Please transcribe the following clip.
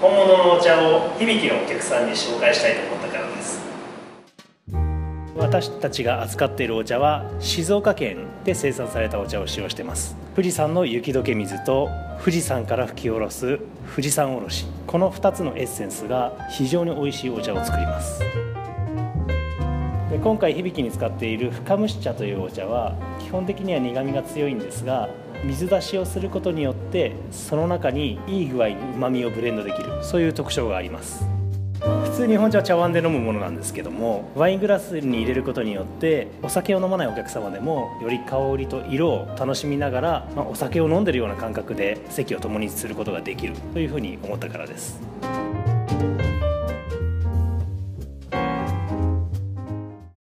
本物のお茶を響きのお客さんに紹介したいと思ったからです。私たちが扱っているお茶は静岡県で生産されたお茶を使用しています。富士山の雪解け水と富士山から吹き下ろす富士山おろし。この2つのエッセンスが非常に美味しいお茶を作ります。で今回響きに使っている深蒸し茶というお茶は基本的には苦みが強いんですが水出しをすることによってその中にいい具合にうまみをブレンドできる。そういう特徴があります。普通日本茶は茶碗で飲むものなんですけどもワイングラスに入れることによってお酒を飲まないお客様でもより香りと色を楽しみながら、まあ、お酒を飲んでるような感覚で席を共にすることができる。というふうに思ったからです。